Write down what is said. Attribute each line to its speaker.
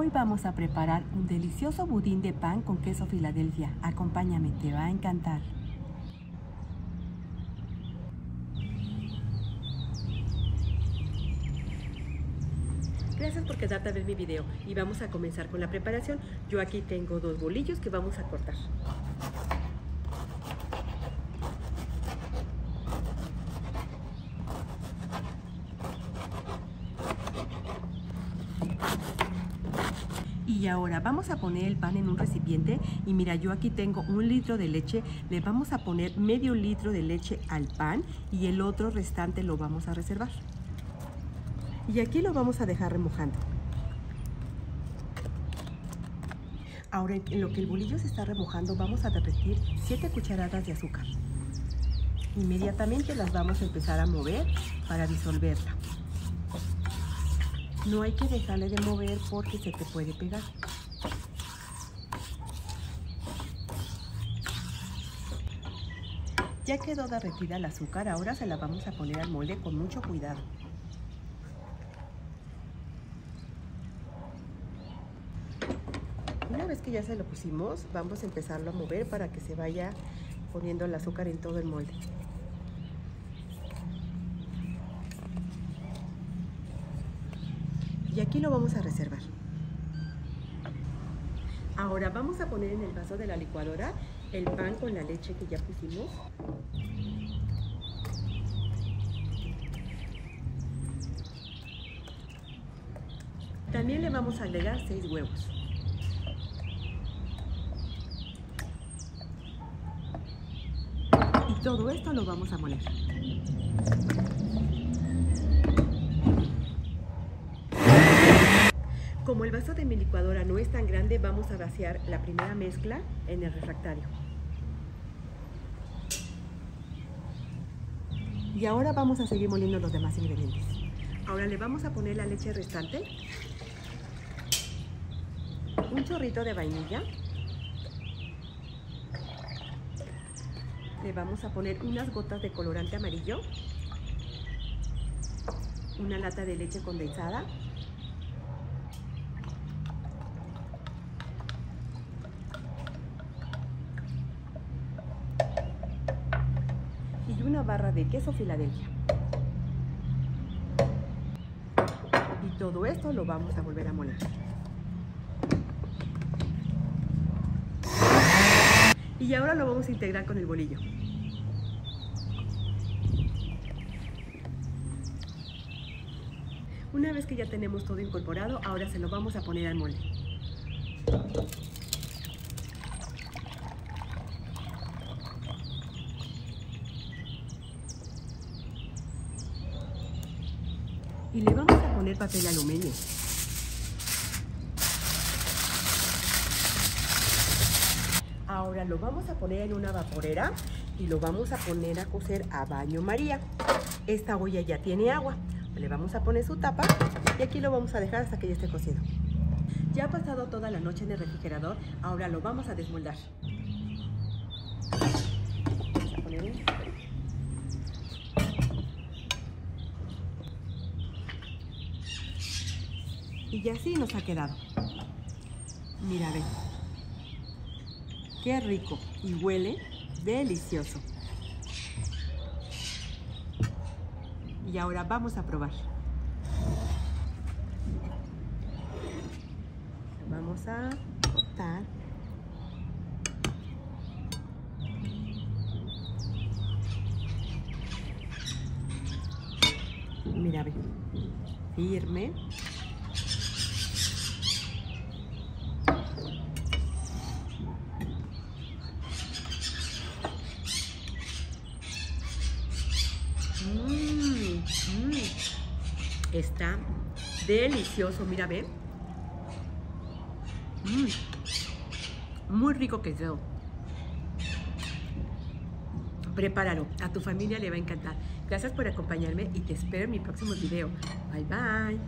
Speaker 1: Hoy vamos a preparar un delicioso budín de pan con queso Filadelfia. Acompáñame, te va a encantar. Gracias por quedarte a ver mi video y vamos a comenzar con la preparación. Yo aquí tengo dos bolillos que vamos a cortar. Y ahora vamos a poner el pan en un recipiente y mira, yo aquí tengo un litro de leche, le vamos a poner medio litro de leche al pan y el otro restante lo vamos a reservar. Y aquí lo vamos a dejar remojando. Ahora en lo que el bolillo se está remojando vamos a derretir 7 cucharadas de azúcar. Inmediatamente las vamos a empezar a mover para disolverla. No hay que dejarle de mover porque se te puede pegar. Ya quedó derretida el azúcar, ahora se la vamos a poner al molde con mucho cuidado. Una vez que ya se lo pusimos, vamos a empezarlo a mover para que se vaya poniendo el azúcar en todo el molde. Y aquí lo vamos a reservar. Ahora vamos a poner en el vaso de la licuadora el pan con la leche que ya pusimos. También le vamos a agregar 6 huevos. Y todo esto lo vamos a moler. Como el vaso de mi licuadora no es tan grande, vamos a vaciar la primera mezcla en el refractario. Y ahora vamos a seguir moliendo los demás ingredientes. Ahora le vamos a poner la leche restante, un chorrito de vainilla, le vamos a poner unas gotas de colorante amarillo, una lata de leche condensada, una barra de queso Filadelfia. Y todo esto lo vamos a volver a moler. Y ahora lo vamos a integrar con el bolillo. Una vez que ya tenemos todo incorporado, ahora se lo vamos a poner al molde. Y le vamos a poner papel aluminio. Ahora lo vamos a poner en una vaporera y lo vamos a poner a cocer a baño María. Esta olla ya tiene agua. Le vamos a poner su tapa y aquí lo vamos a dejar hasta que ya esté cocido. Ya ha pasado toda la noche en el refrigerador, ahora lo vamos a desmoldar. Vamos a poner Y así nos ha quedado. Mira, ve. Qué rico y huele delicioso. Y ahora vamos a probar. Vamos a cortar. Mira, ve. Firme. Mm, mm. Está delicioso, mira, ve. Mm. Muy rico que quedó. Prepáralo, a tu familia le va a encantar. Gracias por acompañarme y te espero en mi próximo video. Bye bye.